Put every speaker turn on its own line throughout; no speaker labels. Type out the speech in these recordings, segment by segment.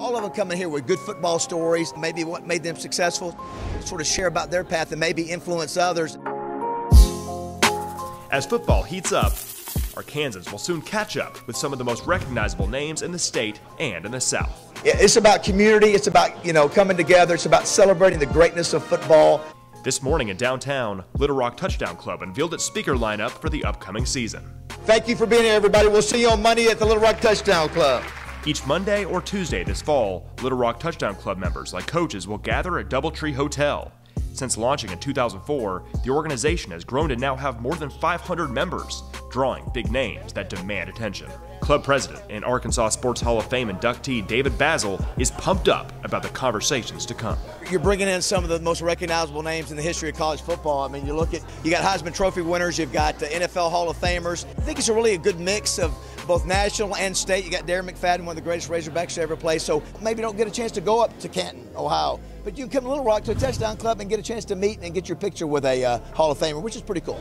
All of them coming here with good football stories, maybe what made them successful, sort of share about their path and maybe influence others.
As football heats up, Arkansans will soon catch up with some of the most recognizable names in the state and in the South.
Yeah, It's about community, it's about, you know, coming together, it's about celebrating the greatness of football.
This morning in downtown, Little Rock Touchdown Club unveiled its speaker lineup for the upcoming season.
Thank you for being here, everybody. We'll see you on Monday at the Little Rock Touchdown Club.
Each Monday or Tuesday this fall, Little Rock Touchdown Club members, like coaches, will gather at Doubletree Hotel. Since launching in 2004, the organization has grown to now have more than 500 members, drawing big names that demand attention. Club president and Arkansas Sports Hall of Fame inductee David Bazzel is pumped up about the conversations to come.
You're bringing in some of the most recognizable names in the history of college football. I mean, you look at, you got Heisman Trophy winners, you've got the NFL Hall of Famers. I think it's a really a good mix of both national and state. You got Darren McFadden, one of the greatest Razorbacks to ever play. So maybe don't get a chance to go up to Canton, Ohio, but you can come to Little Rock to a touchdown club and get a chance to meet and get your picture with a uh, Hall of Famer, which is pretty cool.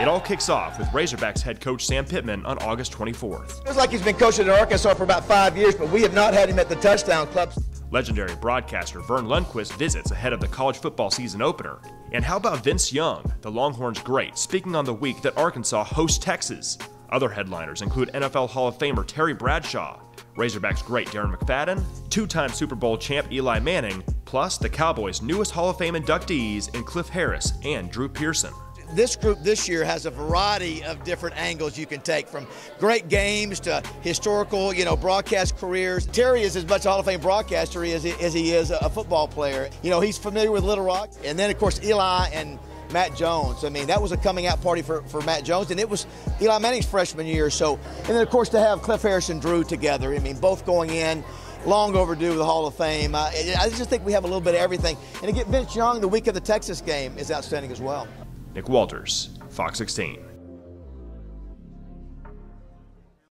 It all kicks off with Razorbacks head coach Sam Pittman on August 24th.
Feels like he's been coaching at Arkansas for about five years, but we have not had him at the touchdown club.
Legendary broadcaster Verne Lundquist visits ahead of the college football season opener. And how about Vince Young, the Longhorns great, speaking on the week that Arkansas hosts Texas? Other headliners include NFL Hall of Famer Terry Bradshaw, Razorbacks great Darren McFadden, two time Super Bowl champ Eli Manning, plus the Cowboys' newest Hall of Fame inductees in Cliff Harris and Drew Pearson
this group this year has a variety of different angles you can take from great games to historical, you know, broadcast careers. Terry is as much a Hall of Fame broadcaster as he, as he is a football player. You know, he's familiar with Little Rock. And then, of course, Eli and Matt Jones. I mean, that was a coming out party for, for Matt Jones, and it was Eli Manning's freshman year. So, and then, of course, to have Cliff Harris and Drew together, I mean, both going in long overdue with the Hall of Fame. I just think we have a little bit of everything. And to get Vince Young the week of the Texas game is outstanding as well.
Nick Walters, Fox 16.